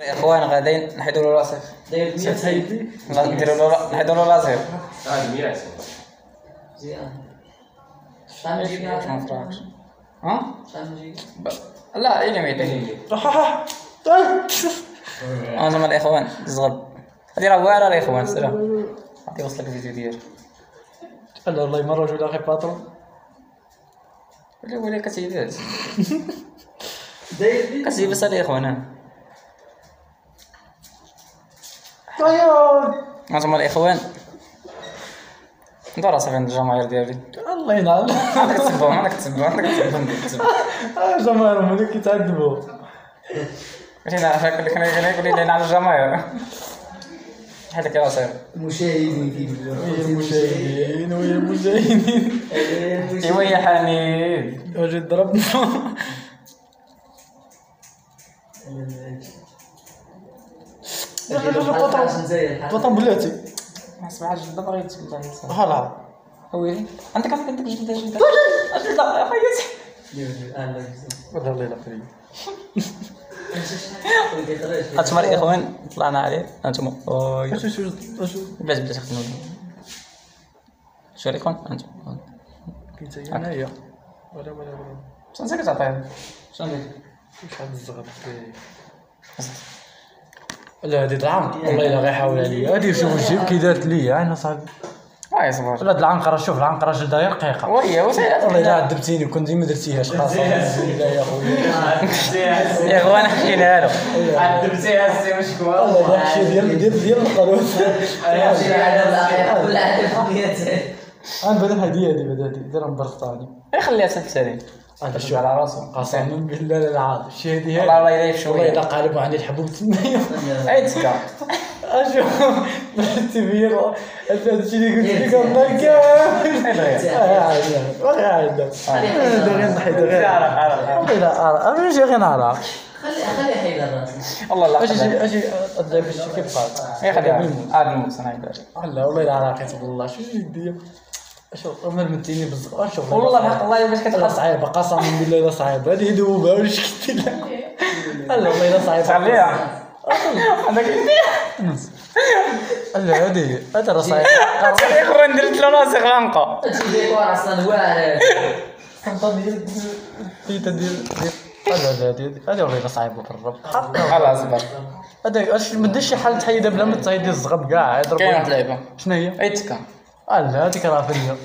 إخوان غاديين نحيدوا له راسك داير 100 هايدي لا نديروا له نحيدوا له ما نفرحش ها شحال نجيب ب- لا إلى ميتين أنتم الإخوان زغب. هذه راه واعرة الإخوان سلام غادي يوصلك الفيديو ديالي لا والله مرة وجود أخي باترون ولا ولا داير كتجيب بس الاخوان أنتم الاخوان ندور راسك عند الجماهير ديالي الله ينعم عندك تسبهم عندك تسبهم عندك تسبهم تسبهم آه، جماهيرهم هذوك كيتعذبوا ماشي نعرفك اللي كان يقول لي على الجماهير هذاك راسك المشاهدين كيقولوا ويا المشاهدين ويا المشاهدين ايوا يا حميد واجي ضربنا بطن بلاتي. ما سمعتش غير تبدا يتصل هلا ويلي عندك عندك عندك جلده جلده جلده يا حياتي والله الله لا فريق. أنتم الاخوان طلعنا عليه. أنتم. بلاتي بلاتي خدموا شو عليكم أنتم. كيتا هنايا ولا ولا ولا. شنو نسيت تعطيه شنو شحال الزغب لا هادي طعام والله إلا غيحاول عليا. هادي شوف الجيب كي دارت ليا. أنا صاحبي. واي صبر ولا هاد العنقره شوف العنقره جلدها رقيقه وي والله إلا عذبتيني وكنت ديما درتيهاش بالله يا خويا يا اخوان حكينا له عذبتيها السي مشكور والله داك الشيء ديال ديال ديال القروت حميته غنبان هدية هادي بداتي ديرها مبرطاني خليها تسالي هذا شو؟ على راسه قسما بالله العاد الشيء هادي والله الله هادي يليف والله شوية الا قالبوا عندي الحبوب تنايا أي تسكا أشوف. بيا هذا الشيء اللي قلت لك الله كامل والله عاد غير نحيد غير أنا ماشي غير نعرف خلي خلي حيل الراس والله لا أجي. أجي الشيء. كيف قال؟ خليها عاد الموس أنا يدير. لا والله لا عراقيت بالله شو جدية؟ أشوف عمر متيني بالزق أشوف والله الحق الله باش لا كتحس صعيبة قسما بالله لا صعيبة هذه دوبة وش قلت لك. لا والله لا صعيبة خليها. عندك لا هذه هذا راه صعيبة يا اخوان درت له راسي غامقة. ديكور أصلا واعر قرطة ديال لا لا هذه والله لا صعيبة بالرب خلاص صبر هذا اش ما ديرش شي حل تحيدها بلا ما تحيد الزغب. كاع كاين واحد اللعيبه شنو هي؟ اي تسكا آه لا هذيك راه فيا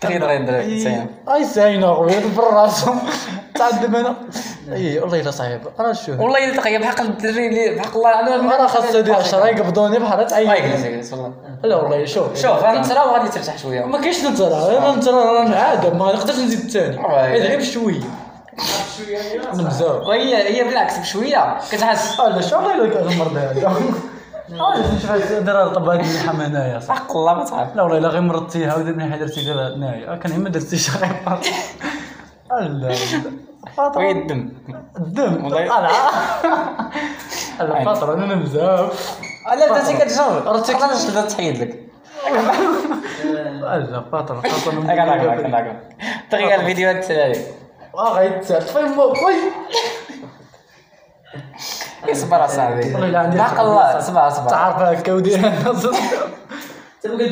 تغير غير دراري تسيا اي زينة خويا بالراسو تعذب أنا اي والله لا صعيبة راه شوف والله الا تغيب بحق الدري اللي بحق الله أنا خاص هادي 10 يقبضوني بحال تعيط جلس جلس والله لا والله شوف شوف غنترى وغادي ترتاح شوية ما كاينش نترى أنا نترى راه عادة ما نقدرش نزيد الثاني غير بشويه مزال وهي هي بالعكس بشويه كتحس آه لا شو والله الا غمر هذا آه نشوف دار الطب هذه اللحم هنايا صح؟ حق الله ما تعرف. لا والله إلا غير مرضتيها ودير حيت درتي ديال هنايا. كان ما درتيش غير لا وهي الدم. الدم. والله. لا. فاطر أنا بزاف لا بداتي كتجرب راه علاش تبدا تحيد لك. لا هاك هاك تغير الفيديوهات. تسالي آه غيتسال فين اصبر اصاحبي حق الله صبر صبر تعرف هكا ودير راس أنت. ما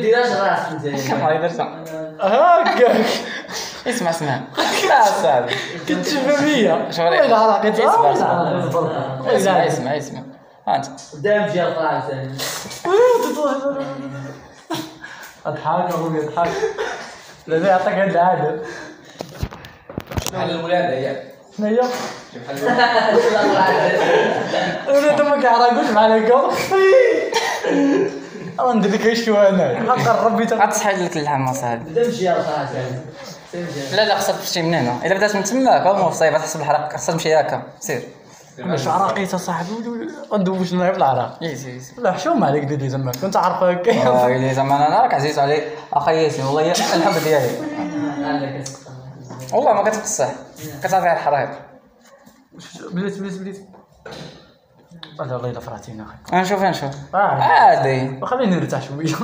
يديرش هكاك اسمع اسمع. لا صاحبي كنت فهمية شو عليك؟ والله الا عراقيت اسمع، اسمع. اسمع. اسمع اسمع ها انت قدام طلع ثاني أضحك أخوي اضحك لا يعطيك هاد العادة. بحال الولادة هي شنو هي؟ أنا دمك عراقوش بحال هكا أنا ندير لك شوية هنايا حق ربي تا غتصحيد لك اللحم اصاحبي جي طلع ثاني لا لا خصك تمشي من هنا الا بدأت من تماك هو مصيبه تحسب الحرق خصك تمشي هكا سير. شو عراقيت صاحبي. ندوش نلعب العراق؟ ايزي ايزي لا حشوم عليك ديدي زعما كنت عارف آه، هكا اللي زعما أنا راك عزيز علي أخي ياسين والله يا الحب ديالي والله ما كتقصح كتعطيها الحرائق. بليت بليت بليت والله والله الا فرحتينا أخي نشوف نشوف آه عادي خليني نرتاح شوية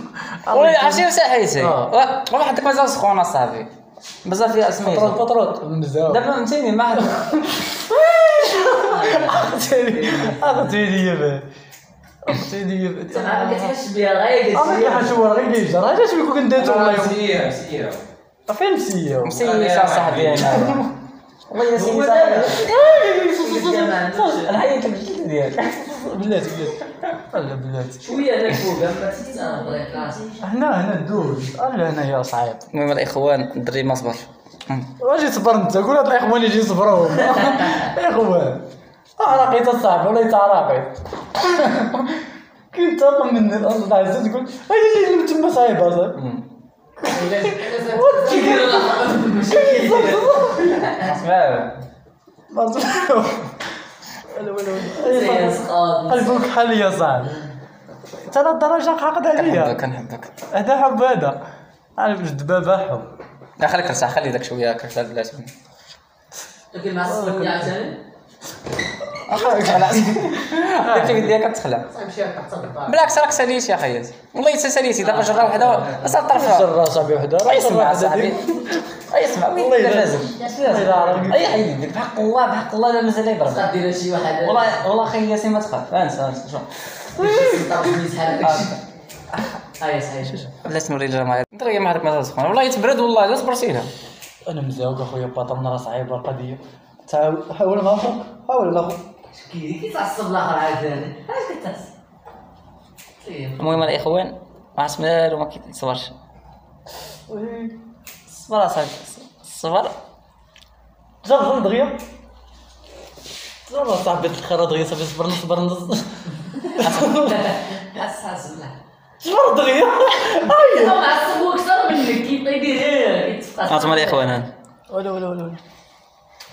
والله عرفتي واش حيتي حدك مازال سخونه صاحبي بزاف فيها سميتو بطروط بزاف دابا فهمتيني ما حد عطيني يا عطيني يا ما كتحسش بها غير ورا غير يجر علاش بيكون كنديتو والله يوم مسيرة مسيرة فين مسيه مسيسة صاحبي أنا والله يا سيدي أنا حييت لك الجلد ديالك بلاتي بلاتي. لا بلاتي. شوية هناك فوق أنا هنا هنا أنا هنا صعيب. المهم الإخوان الدري ما صبرش واش تصبر أنت؟ قول هاد الإخوان يجي يصبروا إخوان. عراقي تصاحب ولا يتعراقي كنت طاقم من الأرض العزيز تقول هاي اللي تما صايب أصلا قلبك حالي يا صاحبي ترى الدرجة حقد عليا. كنحبك. هذا حب هذا. عارف الدبابة حب. لا خليك ترتاح خلي داك شوية هكاك لا بلاتي لكن مع الصوت عاوتاني داك ديالك كتخلع صاحب شي واحد حتى الدار بالعكس راك ساليتي يا خياتي والله حتى ساليتي دابا جرى وحده أصلا طرفها سر صاحبي وحده أي اسمع صاحبي أي اسمع والله لا إذا- لازم. أي حيد يديك بحق الله بحق الله لا مازال يضرب تقدر دير شي واحد والله والله خي ياسين ما تخاف. أنسى أنسى شوف هاي صحيح. بلاش نوري الجماهير دغيا ما هذاك ما تسخن والله تبرد والله لا صبرتي لها. أنا مزاوق أخويا باطل راه صعيبه القضية حاول ما حاول ما أخوك كي كيتعصب الآخر عاوتاني علاش كتعصب طيب. المهم الاخوان ما عرفت مالو ما كيتصبرش صبر اصاحبي صبر جرب دغيا. جرب صاحبي الخير دغيا صافي صبر نصبر نص. جرب دغيا. هو معصب أكثر منك. كيبقى يدير غير كيتفقد هانتوما الاخوان هان ولا ولا ولا ولا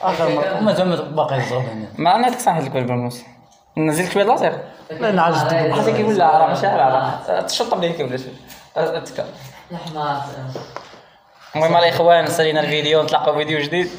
آخر مرة. مازال باقي هنا. ما أنا هذاك صاحب لك بالبرموس نزل لك شوية لاصيغ لا نعجز حتى كيقول لا راه ماشي على تشطب ليك ولا شي حمار المهم الاخوان سالينا الفيديو نتلاقاو فيديو جديد.